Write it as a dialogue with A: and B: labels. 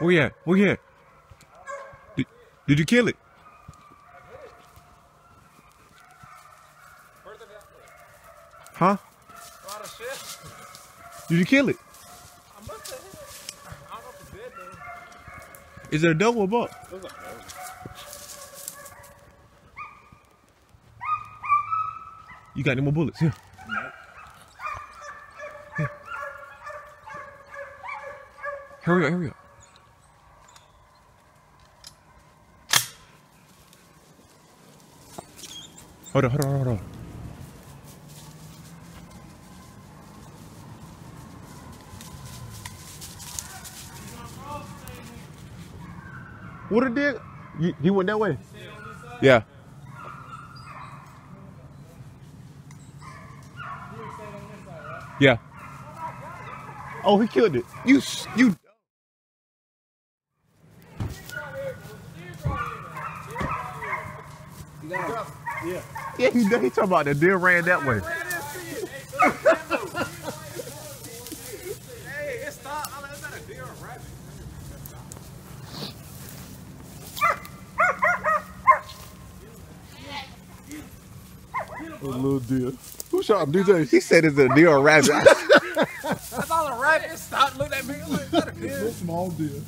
A: Oh yeah, oh yeah. Did, did you kill it? Huh? Did you kill it? Is it a double or buck? You got any more bullets? Here. Here. Hurry up, hurry up. Hold on, hold on, hold on. What it did? He, he went that way. Yeah. Yeah. Oh, he killed it. You, you. Yeah, Yeah, he. He talking about the deer ran that way.
B: Hey, it stopped. I was at a deer or rabbit.
C: A little deer. Who shot him, DJ?
A: He said it's a deer or rabbit.
B: I saw a rabbit. It stopped. Looked at me. Look, is a deer?
C: Little small deer.